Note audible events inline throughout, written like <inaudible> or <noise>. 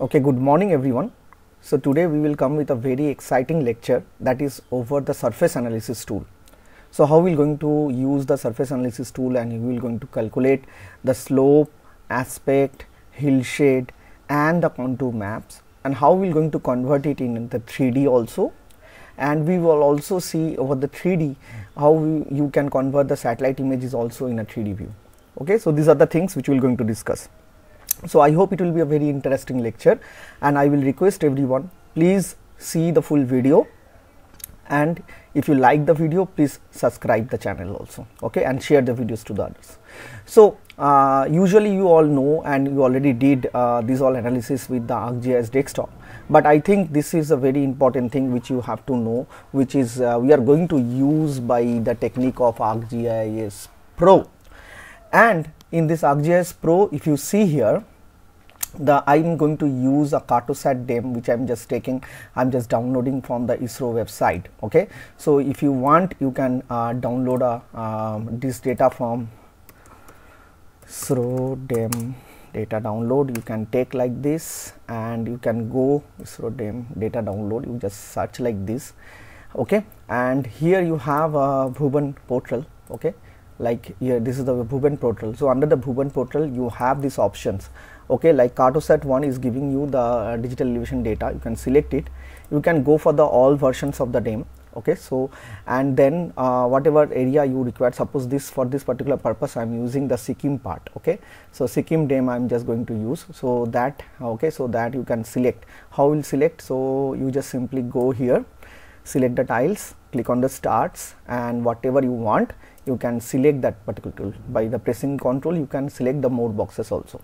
Okay, good morning everyone. So today we will come with a very exciting lecture that is over the surface analysis tool. So how we are going to use the surface analysis tool and we will going to calculate the slope, aspect, hillshade and the contour maps and how we are going to convert it in the 3D also and we will also see over the 3D how we, you can convert the satellite images also in a 3D view. Okay, so these are the things which we are going to discuss. So I hope it will be a very interesting lecture and I will request everyone please see the full video and if you like the video please subscribe the channel also okay and share the videos to the others. So uh, usually you all know and you already did uh, this all analysis with the ArcGIS desktop but I think this is a very important thing which you have to know which is uh, we are going to use by the technique of ArcGIS Pro and in this ArcGIS Pro if you see here the I'm going to use a Cartosat DEM which I'm just taking I'm just downloading from the ISRO website okay? So if you want you can uh, download a, um, this data from ISRO DEM data download. You can take like this and you can go ISRO DEM data download. You just search like this okay? And here you have a Bhuvan portal okay? Like here this is the Bhuvan portal. So under the Bhuvan portal you have these options okay like cartosat 1 is giving you the uh, digital elevation data. You can select it. You can go for the all versions of the DEM okay so and then uh, whatever area you require suppose this for this particular purpose i'm using the sikkim part. Okay so sikkim DEM i'm just going to use. So that okay so that you can select. How will select? So you just simply go here select the tiles click on the starts and whatever you want you can select that particular tool. By the pressing control you can select the more boxes also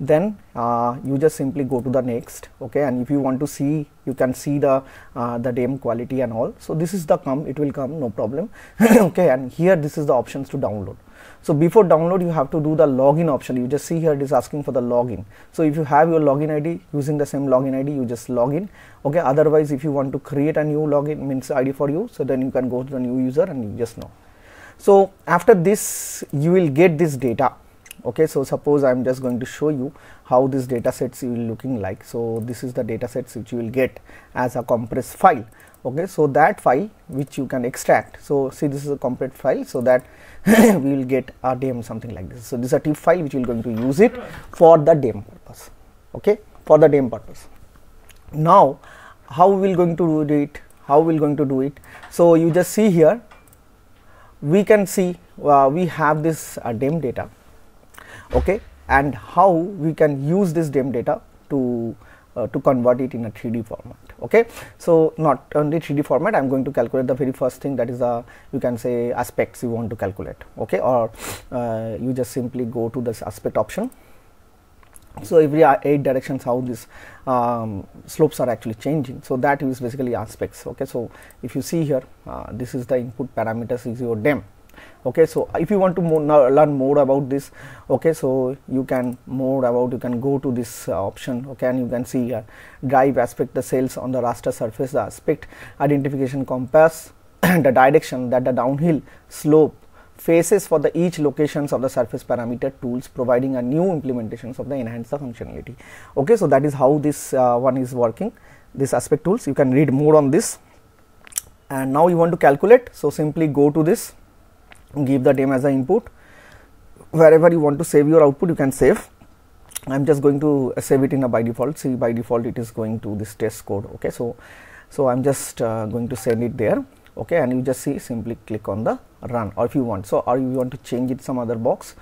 then uh, you just simply go to the next okay? And if you want to see you can see the uh, the DEM quality and all. So this is the come it will come no problem <coughs> okay? And here this is the options to download. So before download you have to do the login option. You just see here it is asking for the login. So if you have your login id using the same login id you just log in okay? Otherwise if you want to create a new login means id for you so then you can go to the new user and you just know. So after this you will get this data okay so suppose i'm just going to show you how this data sets will looking like. So this is the data sets which you will get as a compressed file. Okay so that file which you can extract. So see this is a compressed file so that <coughs> we will get a something like this. So this is a TIFF file which we are going to use it for the DEM purpose. Okay for the DEM purpose. Now how we will going to do it? How we will going to do it? So you just see here we can see uh, we have this uh, DEM data okay? And how we can use this DEM data to uh, to convert it in a 3D format. Okay? So not only 3D format I'm going to calculate the very first thing that is a you can say aspects you want to calculate. Okay? Or uh, you just simply go to this aspect option. So every eight directions how these um, slopes are actually changing. So that is basically aspects. Okay? So if you see here uh, this is the input parameters is your DEM okay so if you want to more, learn more about this okay so you can more about you can go to this uh, option okay and you can see uh, drive aspect the cells on the raster surface the aspect identification compass <clears throat> the direction that the downhill slope faces for the each locations of the surface parameter tools providing a new implementations of the enhance the functionality. Okay so that is how this uh, one is working this aspect tools. You can read more on this. And now you want to calculate so simply go to this give the DEM as an input. Wherever you want to save your output you can save. I'm just going to save it in a by default. See by default it is going to this test code okay? So so I'm just uh, going to send it there okay? And you just see simply click on the run or if you want. So or you want to change it some other box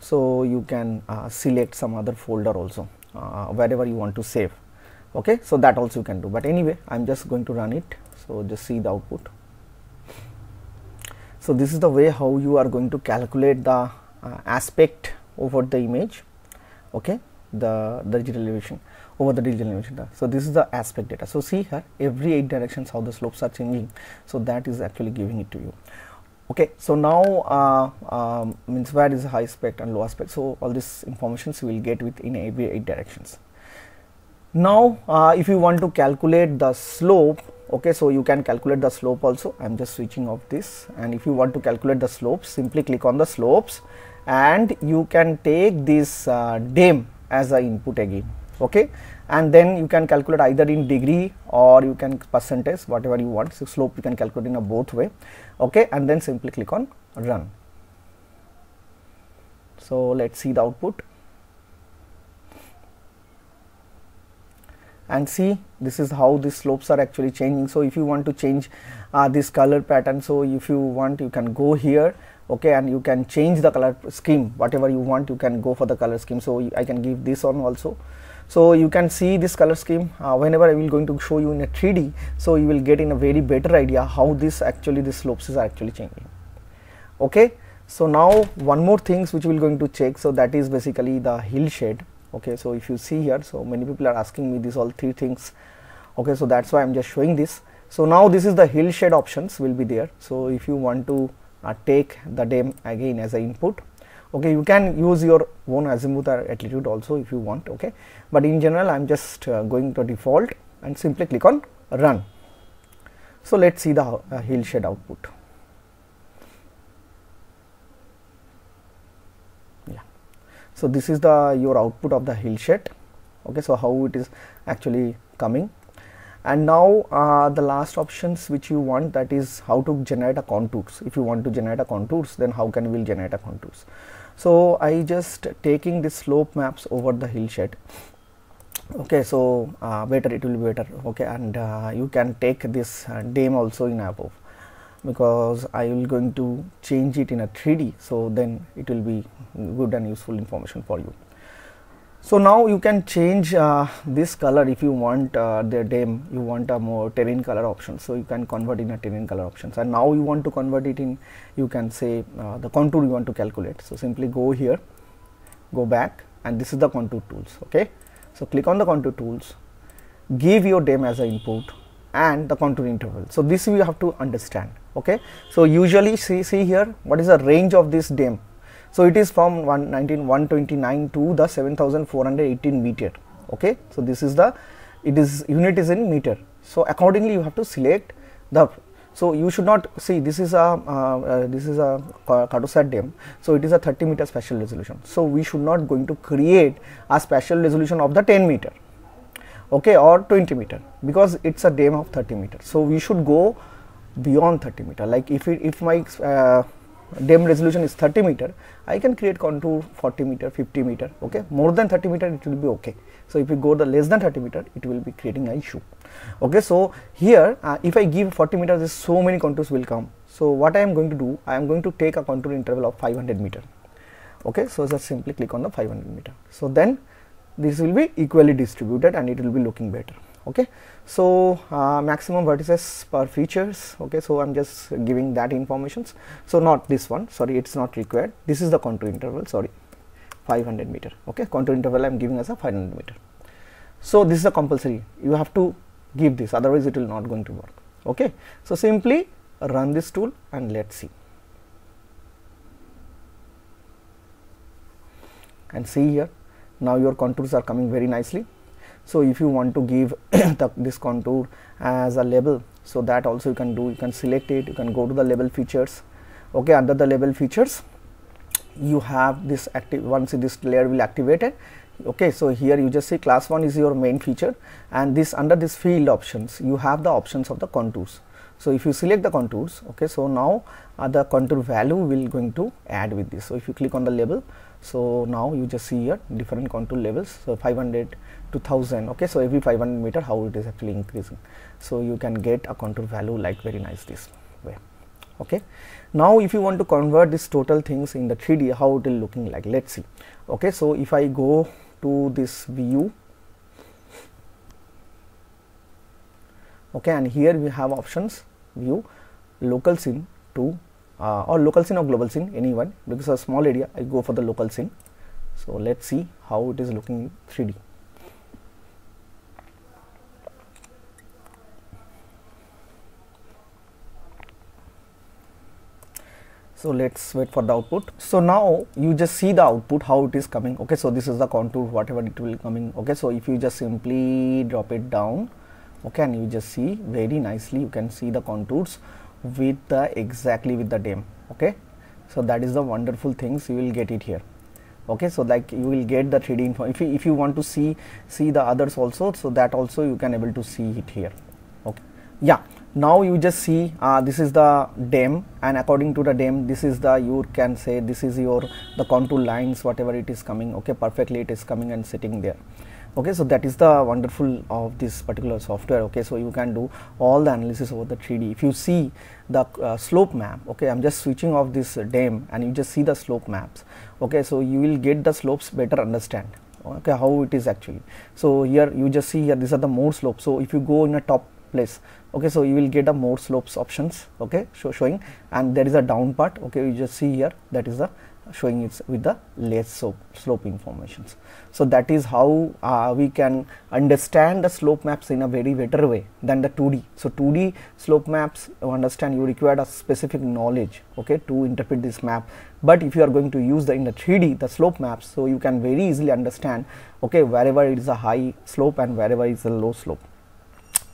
so you can uh, select some other folder also uh, wherever you want to save okay? So that also you can do. But anyway I'm just going to run it. So just see the output so this is the way how you are going to calculate the uh, aspect over the image okay the, the digital elevation over the digital elevation. So this is the aspect data. So see here every eight directions how the slopes are changing. So that is actually giving it to you. Okay so now uh, um, means where is high aspect and low aspect? So all this informations you will get within every eight directions. Now uh, if you want to calculate the slope okay so you can calculate the slope also. I'm just switching off this. And if you want to calculate the slopes simply click on the slopes. And you can take this uh, as a input again. Okay? And then you can calculate either in degree or you can percentage whatever you want. So slope you can calculate in a both way. Okay? And then simply click on run. So let's see the output and see this is how the slopes are actually changing. So if you want to change uh, this color pattern so if you want you can go here okay and you can change the color scheme. Whatever you want you can go for the color scheme. So I can give this on also. So you can see this color scheme. Uh, whenever I will going to show you in a 3D so you will get in a very better idea how this actually the slopes is actually changing. Okay? So now one more things which we will going to check. So that is basically the hill hillshade okay so if you see here so many people are asking me these all three things. Okay so that's why I'm just showing this. So now this is the hillshade options will be there. So if you want to uh, take the DEM again as a input okay you can use your own azimuth or altitude also if you want okay. But in general i'm just uh, going to default and simply click on run. So let's see the uh, hillshade output so this is the your output of the hillshade okay so how it is actually coming. And now uh, the last options which you want that is how to generate a contours. If you want to generate a contours then how can we generate a contours? So I just taking the slope maps over the hillshade okay so uh, better it will be better. Okay and uh, you can take this uh, DEM also in above because I will going to change it in a 3D so then it will be good and useful information for you. So now you can change uh, this color if you want uh, the DEM, you want a more terrain color option. So you can convert in a terrain color options and now you want to convert it in, you can say uh, the contour you want to calculate. So simply go here, go back and this is the contour tools, okay. So click on the contour tools, give your DEM as an input and the contour interval. So this we have to understand, okay. So usually see, see here what is the range of this DEM so it is from 19129 to the 7418 meter. Okay. So this is the it is unit is in meter. So accordingly you have to select the so you should not see this is a uh, uh, this is a Cartosat DEM. So it is a 30 meter spatial resolution. So we should not going to create a spatial resolution of the 10 meter okay or 20 meter because it's a DEM of 30 meter. So we should go beyond 30 meter like if it if my uh, DEM resolution is 30 meter, I can create contour 40 meter, 50 meter, okay. More than 30 meter, it will be okay. So if you go the less than 30 meter, it will be creating issue. Okay, so here, uh, if I give 40 meters, so many contours will come. So what I am going to do, I am going to take a contour interval of 500 meter. Okay, so just simply click on the 500 meter. So then this will be equally distributed and it will be looking better okay? So uh, maximum vertices per features okay? So i'm just giving that informations. So not this one sorry it's not required. This is the contour interval sorry 500 meter okay? Contour interval i'm giving as a 500 meter. So this is a compulsory. You have to give this otherwise it will not going to work okay? So simply run this tool and let's see. And see here now your contours are coming very nicely. So if you want to give <coughs> the, this contour as a label so that also you can do you can select it you can go to the label features. Okay under the label features you have this active once this layer will activated okay so here you just see class 1 is your main feature and this under this field options you have the options of the contours. So if you select the contours okay so now uh, the contour value will going to add with this. So if you click on the label so now you just see here different contour levels so 500 to 1000 okay? So every 500 meter how it is actually increasing. So you can get a contour value like very nice this way okay? Now if you want to convert this total things in the 3d how it will looking like? Let's see okay? So if i go to this view okay? And here we have options view local scene to uh, or local scene or global scene anyone because a small area I go for the local scene. So let's see how it is looking 3d so let's wait for the output. So now you just see the output how it is coming. Okay so this is the contour whatever it will coming. Okay so if you just simply drop it down okay and you just see very nicely you can see the contours with the exactly with the DEM okay? So that is the wonderful things you will get it here okay? So like you will get the 3d info. If you, if you want to see see the others also so that also you can able to see it here okay? Yeah now you just see uh, this is the DEM and according to the DEM this is the you can say this is your the contour lines whatever it is coming okay? Perfectly it is coming and sitting there okay so that is the wonderful of this particular software okay? So you can do all the analysis over the 3d if you see the uh, slope map okay? I'm just switching off this DEM, and you just see the slope maps okay? So you will get the slopes better understand okay? How it is actually. So here you just see here these are the more slopes. So if you go in a top place okay? So you will get a more slopes options okay? Show, showing. And there is a down part okay? You just see here that is the showing it with the less slope, slope informations. So that is how uh, we can understand the slope maps in a very better way than the 2D. So 2D slope maps you understand you require a specific knowledge okay to interpret this map but if you are going to use the in the 3D the slope maps so you can very easily understand okay wherever it is a high slope and wherever it is a low slope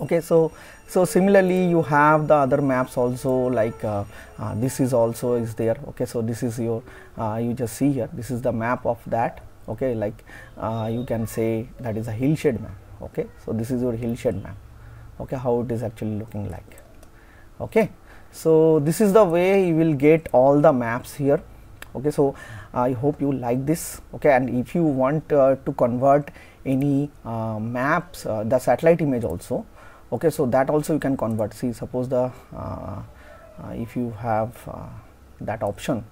okay so so similarly you have the other maps also like uh, uh, this is also is there. Okay so this is your uh, you just see here. This is the map of that. Okay like uh, you can say that is a hillshade map. Okay so this is your hillshade map. Okay how it is actually looking like. Okay so this is the way you will get all the maps here. Okay so i hope you like this. Okay and if you want uh, to convert any uh, maps the satellite image also okay so that also you can convert. See suppose the uh, uh, if you have uh, that option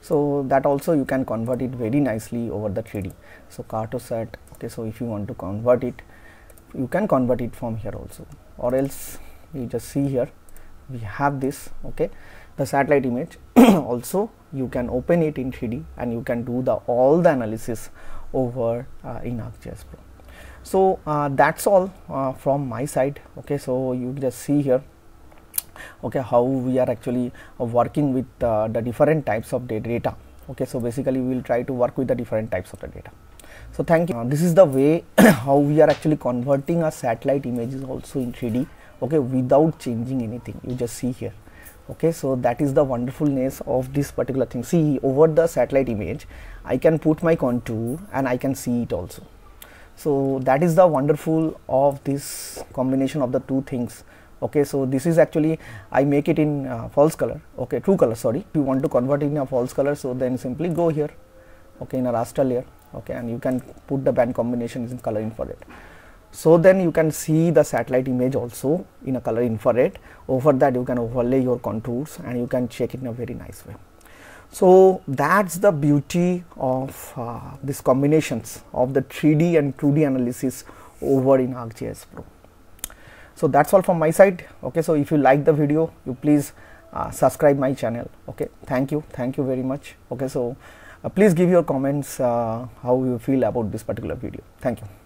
so that also you can convert it very nicely over the 3d so cartosat okay so if you want to convert it you can convert it from here also. Or else you just see here we have this okay. The satellite image <coughs> also you can open it in 3d and you can do the all the analysis over uh, in ArcGIS Pro so uh, that's all uh, from my side. Okay so you just see here. Okay how we are actually uh, working with the different types of data. Okay so basically we will try to work with the different types of the data. So thank you. Uh, this is the way <coughs> how we are actually converting our satellite images also in 3d okay without changing anything. You just see here. Okay so that is the wonderfulness of this particular thing. See over the satellite image i can put my contour and i can see it also so that is the wonderful of this combination of the two things. Okay so this is actually i make it in uh, false color. Okay true color sorry. If you want to convert it in a false color so then simply go here. Okay in a raster layer. Okay and you can put the band combinations in color infrared. So then you can see the satellite image also in a color infrared. Over that you can overlay your contours and you can check it in a very nice way so that's the beauty of uh, these combinations of the 3D and 2D analysis over in ArcGIS Pro. So that's all from my side. Okay, so if you like the video, you please uh, subscribe my channel. Okay, thank you, thank you very much. Okay, so uh, please give your comments uh, how you feel about this particular video. Thank you.